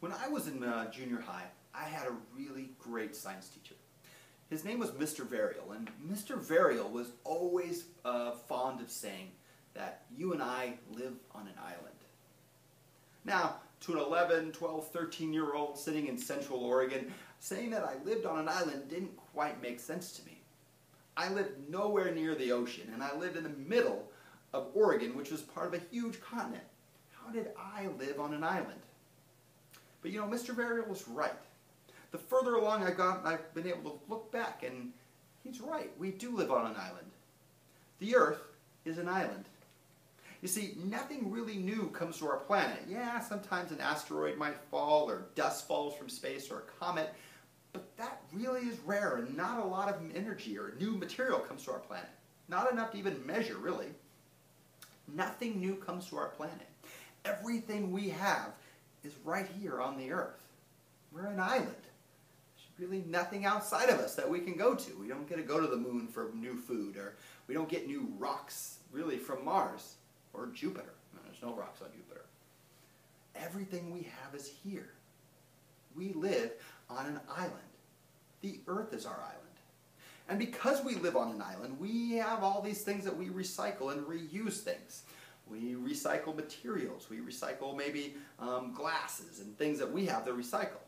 When I was in uh, junior high, I had a really great science teacher. His name was Mr. Varial, and Mr. Varial was always uh, fond of saying that you and I live on an island. Now, to an 11, 12, 13 year old sitting in Central Oregon, saying that I lived on an island didn't quite make sense to me. I lived nowhere near the ocean, and I lived in the middle of Oregon, which was part of a huge continent. How did I live on an island? But you know, Mr. Varial was right. The further along I got, I've been able to look back, and he's right. We do live on an island. The Earth is an island. You see, nothing really new comes to our planet. Yeah, sometimes an asteroid might fall, or dust falls from space, or a comet, but that really is rare, and not a lot of energy or new material comes to our planet. Not enough to even measure, really. Nothing new comes to our planet. Everything we have is right here on the Earth. We're an island. There's really nothing outside of us that we can go to. We don't get to go to the moon for new food, or we don't get new rocks, really, from Mars or Jupiter. There's no rocks on Jupiter. Everything we have is here. We live on an island. The Earth is our island. And because we live on an island, we have all these things that we recycle and reuse things. We recycle materials. We recycle maybe um, glasses and things that we have to recycle.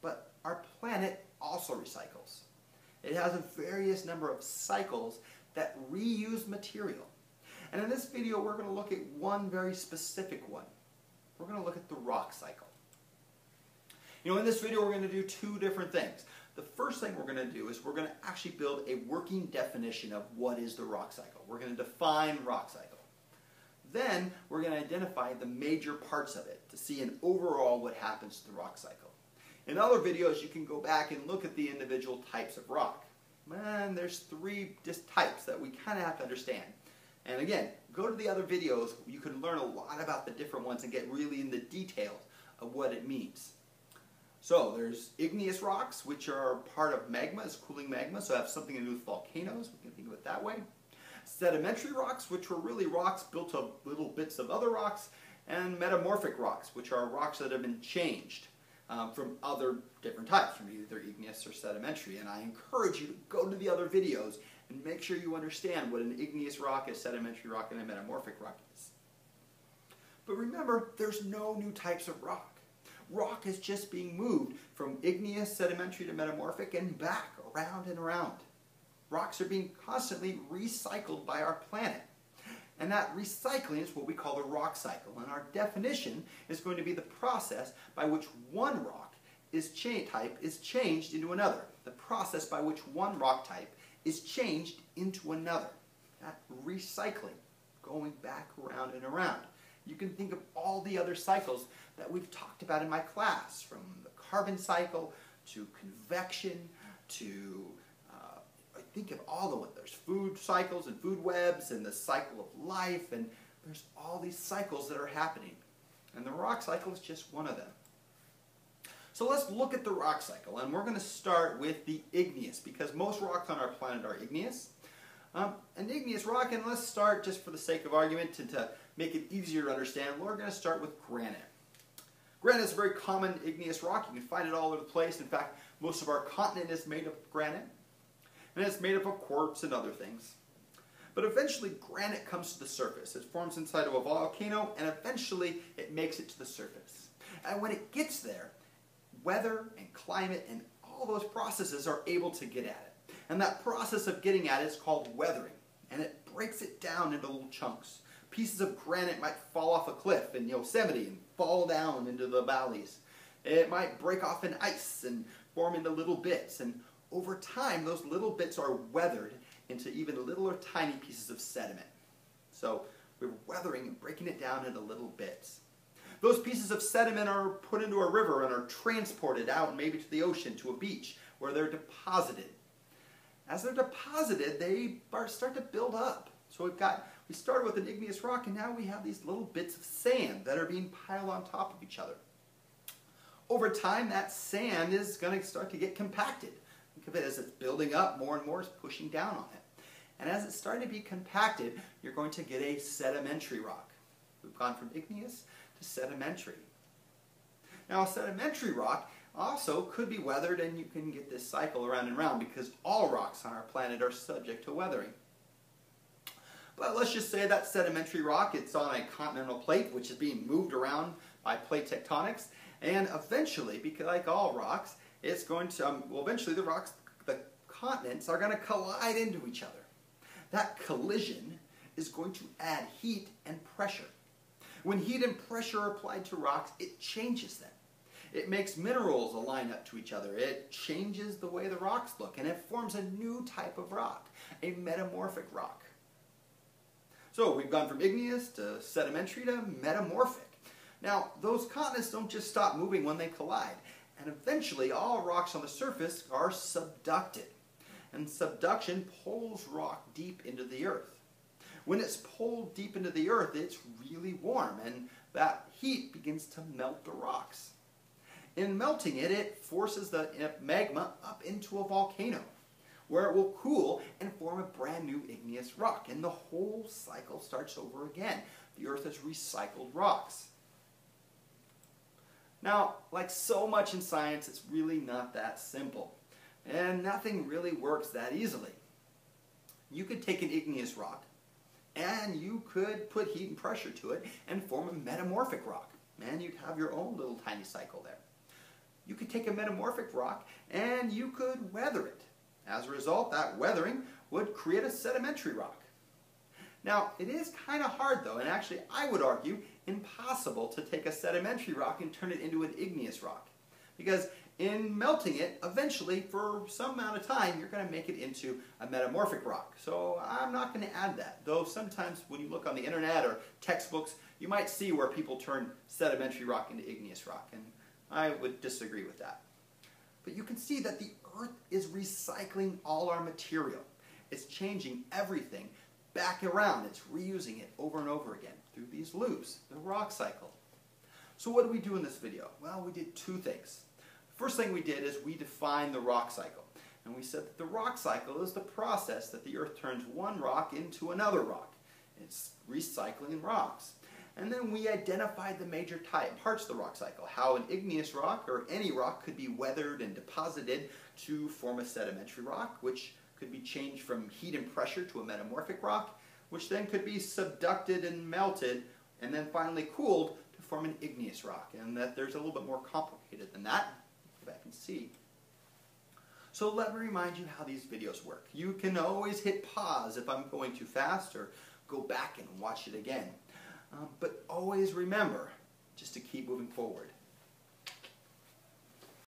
But our planet also recycles. It has a various number of cycles that reuse material. And in this video, we're going to look at one very specific one. We're going to look at the rock cycle. You know, in this video, we're going to do two different things. The first thing we're going to do is we're going to actually build a working definition of what is the rock cycle. We're going to define rock cycle. Then we're going to identify the major parts of it to see an overall what happens to the rock cycle. In other videos, you can go back and look at the individual types of rock. And there's three just types that we kind of have to understand. And again, go to the other videos. You can learn a lot about the different ones and get really in the details of what it means. So there's igneous rocks, which are part of magma, it's cooling magma, so have something to do with volcanoes. We can think of it that way. Sedimentary rocks, which were really rocks built of little bits of other rocks. And metamorphic rocks, which are rocks that have been changed um, from other different types, from either igneous or sedimentary. And I encourage you to go to the other videos and make sure you understand what an igneous rock, a sedimentary rock, and a metamorphic rock is. But remember, there's no new types of rock. Rock is just being moved from igneous, sedimentary to metamorphic and back, around and around. Rocks are being constantly recycled by our planet. And that recycling is what we call the rock cycle. And our definition is going to be the process by which one rock is type is changed into another. The process by which one rock type is changed into another. That recycling, going back around and around. You can think of all the other cycles that we've talked about in my class, from the carbon cycle to convection to think of all the ones. There's food cycles and food webs and the cycle of life and there's all these cycles that are happening. And the rock cycle is just one of them. So let's look at the rock cycle, and we're going to start with the igneous, because most rocks on our planet are igneous. Um, an igneous rock, and let's start, just for the sake of argument, to, to make it easier to understand, we're going to start with granite. Granite is a very common igneous rock. You can find it all over the place. In fact, most of our continent is made of granite, and it's made up of quartz and other things. But eventually, granite comes to the surface. It forms inside of a volcano, and eventually it makes it to the surface. And when it gets there, weather and climate and all those processes are able to get at it. And that process of getting at it is called weathering. And it breaks it down into little chunks. Pieces of granite might fall off a cliff in Yosemite and fall down into the valleys. It might break off in ice and form into little bits. And over time, those little bits are weathered into even littler tiny pieces of sediment. So we're weathering and breaking it down into little bits. Those pieces of sediment are put into a river and are transported out maybe to the ocean, to a beach, where they're deposited. As they're deposited, they start to build up. So we've got, we started with an igneous rock and now we have these little bits of sand that are being piled on top of each other. Over time, that sand is going to start to get compacted. Think of it as it's building up, more and more is pushing down on it. And as it's starting to be compacted, you're going to get a sedimentary rock. We've gone from igneous to sedimentary. Now, a sedimentary rock also could be weathered and you can get this cycle around and around because all rocks on our planet are subject to weathering. But let's just say that sedimentary rock, it's on a continental plate which is being moved around by plate tectonics and eventually, because like all rocks, it's going to, um, well eventually the rocks, the continents are going to collide into each other. That collision is going to add heat and pressure. When heat and pressure are applied to rocks, it changes them. It makes minerals align up to each other. It changes the way the rocks look, and it forms a new type of rock, a metamorphic rock. So we've gone from igneous to sedimentary to metamorphic. Now, those continents don't just stop moving when they collide, and eventually all rocks on the surface are subducted. And subduction pulls rock deep into the earth. When it's pulled deep into the earth, it's really warm, and that heat begins to melt the rocks. In melting it, it forces the uh, magma up into a volcano, where it will cool and form a brand new igneous rock, and the whole cycle starts over again. The earth has recycled rocks. Now, like so much in science, it's really not that simple. And nothing really works that easily. You could take an igneous rock, and you could put heat and pressure to it and form a metamorphic rock. And you'd have your own little tiny cycle there. You could take a metamorphic rock and you could weather it. As a result, that weathering would create a sedimentary rock. Now, it is kind of hard though, and actually I would argue impossible to take a sedimentary rock and turn it into an igneous rock. Because in melting it, eventually, for some amount of time, you're going to make it into a metamorphic rock. So I'm not going to add that. Though sometimes when you look on the internet or textbooks, you might see where people turn sedimentary rock into igneous rock. And I would disagree with that. But you can see that the Earth is recycling all our material. It's changing everything back around. It's reusing it over and over again through these loops, the rock cycle. So what did we do in this video? Well, we did two things. First thing we did is we defined the rock cycle. And we said that the rock cycle is the process that the Earth turns one rock into another rock. It's recycling rocks. And then we identified the major type, parts of the rock cycle, how an igneous rock or any rock could be weathered and deposited to form a sedimentary rock, which could be changed from heat and pressure to a metamorphic rock, which then could be subducted and melted, and then finally cooled to form an igneous rock. And that there's a little bit more complicated than that. Go back and see. So let me remind you how these videos work. You can always hit pause if I'm going too fast or go back and watch it again. Um, but always remember just to keep moving forward.